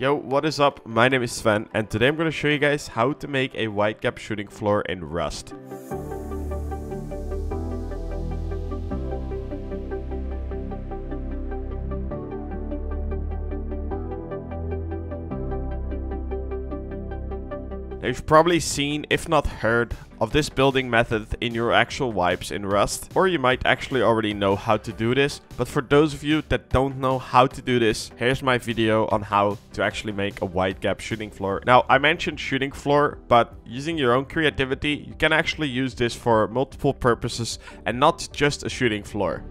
Yo, what is up? My name is Sven and today I'm going to show you guys how to make a wide gap shooting floor in Rust. You've probably seen, if not heard, of this building method in your actual wipes in Rust, or you might actually already know how to do this, but for those of you that don't know how to do this, here's my video on how to actually make a wide gap shooting floor. Now, I mentioned shooting floor, but using your own creativity, you can actually use this for multiple purposes and not just a shooting floor.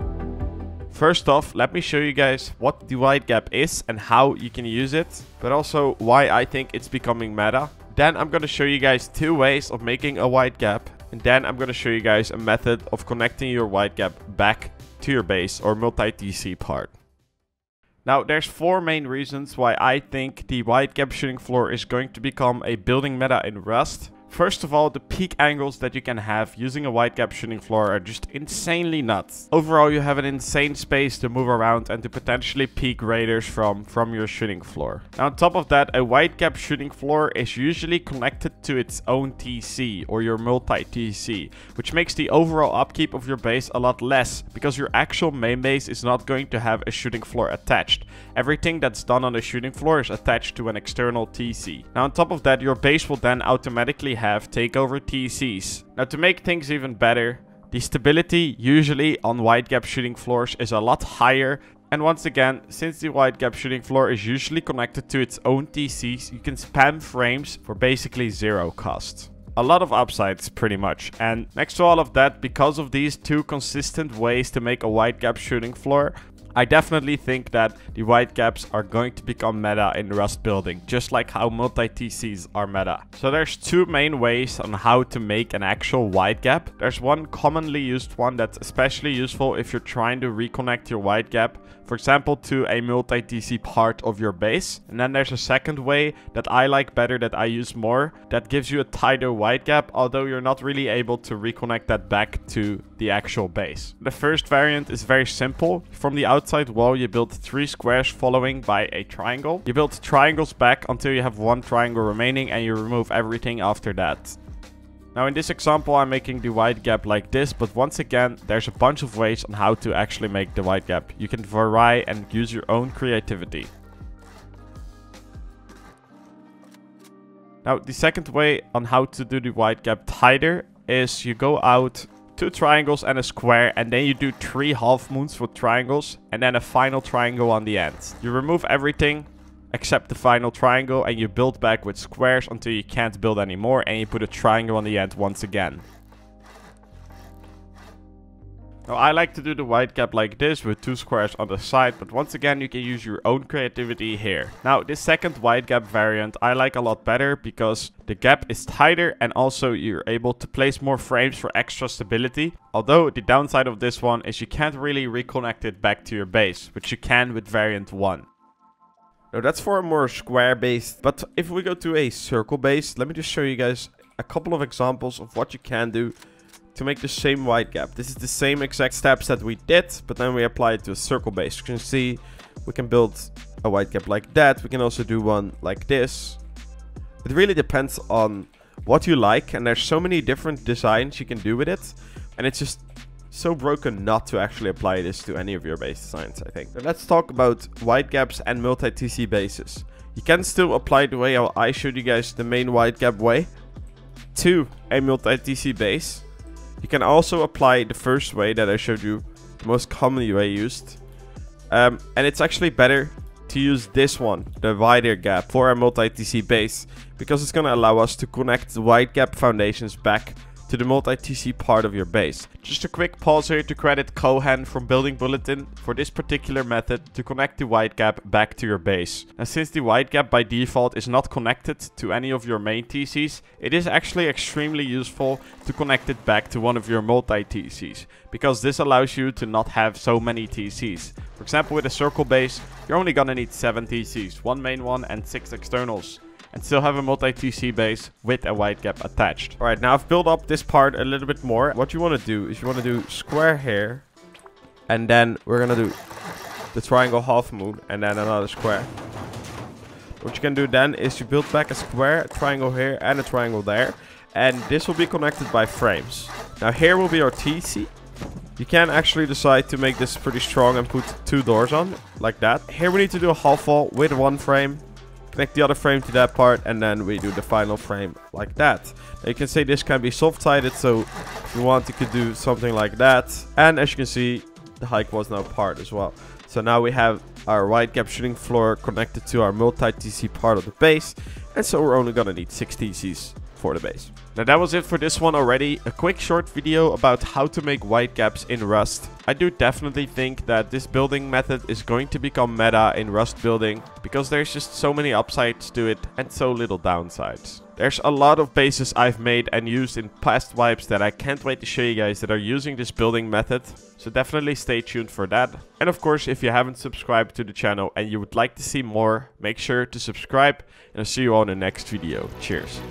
First off, let me show you guys what the wide gap is and how you can use it, but also why I think it's becoming meta. Then I'm going to show you guys two ways of making a wide gap. And then I'm going to show you guys a method of connecting your wide gap back to your base or multi-TC part. Now, there's four main reasons why I think the wide gap shooting floor is going to become a building meta in Rust. First of all, the peek angles that you can have using a wide gap shooting floor are just insanely nuts. Overall, you have an insane space to move around and to potentially peek raiders from, from your shooting floor. Now, on top of that, a wide gap shooting floor is usually connected to its own TC or your multi-TC, which makes the overall upkeep of your base a lot less because your actual main base is not going to have a shooting floor attached. Everything that's done on the shooting floor is attached to an external TC. Now, on top of that, your base will then automatically have takeover TCs. Now to make things even better, the stability usually on wide gap shooting floors is a lot higher and once again, since the wide gap shooting floor is usually connected to its own TCs, you can spam frames for basically zero cost. A lot of upsides, pretty much. And next to all of that, because of these two consistent ways to make a wide gap shooting floor, I definitely think that the wide gaps are going to become meta in Rust building, just like how multi-TCs are meta. So there's two main ways on how to make an actual wide gap. There's one commonly used one that's especially useful if you're trying to reconnect your wide gap, for example, to a multi-TC part of your base. And then there's a second way that I like better, that I use more, that gives you a tighter wide gap, although you're not really able to reconnect that back to the actual base. The first variant is very simple. From the outside wall, you build three squares following by a triangle. You build triangles back until you have one triangle remaining and you remove everything after that. Now in this example I'm making the wide gap like this, but once again there's a bunch of ways on how to actually make the wide gap. You can vary and use your own creativity. Now the second way on how to do the wide gap tighter is you go out two triangles and a square and then you do three half moons for triangles and then a final triangle on the end. You remove everything except the final triangle and you build back with squares until you can't build anymore and you put a triangle on the end once again. Now I like to do the wide gap like this with two squares on the side, but once again you can use your own creativity here. Now this second wide gap variant I like a lot better because the gap is tighter and also you're able to place more frames for extra stability. Although the downside of this one is you can't really reconnect it back to your base, which you can with variant 1. Now that's for a more square based, but if we go to a circle based, let me just show you guys a couple of examples of what you can do to make the same wide gap. This is the same exact steps that we did, but then we apply it to a circle base. You can see we can build a wide gap like that. We can also do one like this. It really depends on what you like, and there's so many different designs you can do with it, and it's just so broken not to actually apply this to any of your base designs, I think. let's talk about wide gaps and multi-TC bases. You can still apply the way how I showed you guys the main wide gap way to a multi-TC base. You can also apply the first way that I showed you, the most commonly way used. Um, and it's actually better to use this one, the wider gap, for a multi-TC base. Because it's going to allow us to connect the wide gap foundations back to the multi-TC part of your base. Just a quick pause here to credit Cohennn from Building Bulletin for this particular method to connect the wide gap back to your base. And since the wide gap by default is not connected to any of your main TCs, it is actually extremely useful to connect it back to one of your multi-TCs, because this allows you to not have so many TCs. For example, with a circle base, you're only gonna need 7 TCs, one main one and 6 externals and still have a multi-TC base with a wide gap attached. All right, now I've built up this part a little bit more. What you want to do is you want to do square here, and then we're going to do the triangle half moon, and then another square. What you can do then is you build back a square, a triangle here, and a triangle there. And this will be connected by frames. Now here will be our TC. You can actually decide to make this pretty strong and put two doors on, like that. Here we need to do a half wall with one frame. Connect the other frame to that part, and then we do the final frame like that. Now you can say this can be soft-sided, so if you want, you could do something like that. And as you can see, the hike was now part as well. So now we have our wide gap shooting floor connected to our multi-TC part of the base. And so we're only gonna need 6 TCs for the base. Now that was it for this one already. A quick short video about how to make wide gaps in Rust. I do definitely think that this building method is going to become meta in Rust building because there's just so many upsides to it and so little downsides. There's a lot of bases I've made and used in past wipes that I can't wait to show you guys that are using this building method. So definitely stay tuned for that. And of course, if you haven't subscribed to the channel and you would like to see more, make sure to subscribe. And I'll see you all in the next video. Cheers.